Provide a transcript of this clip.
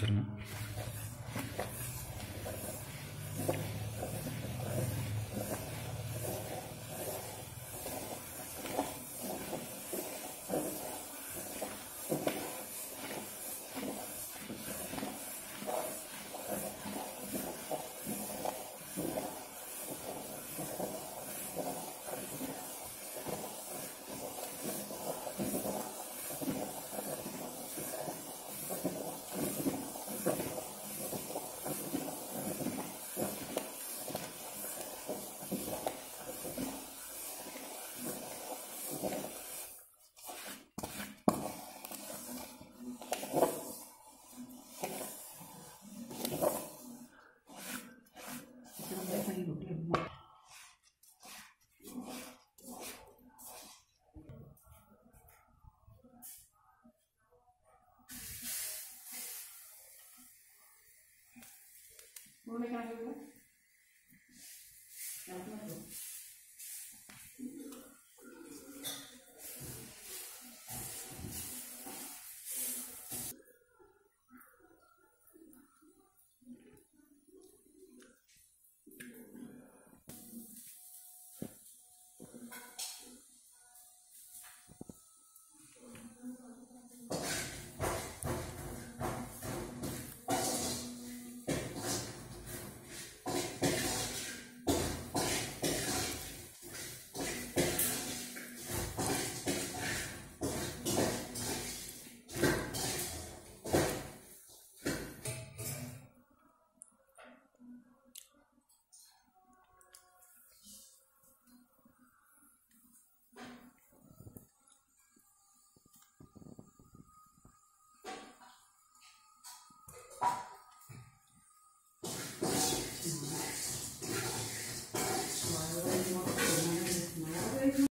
शर्मा মনে কেন করব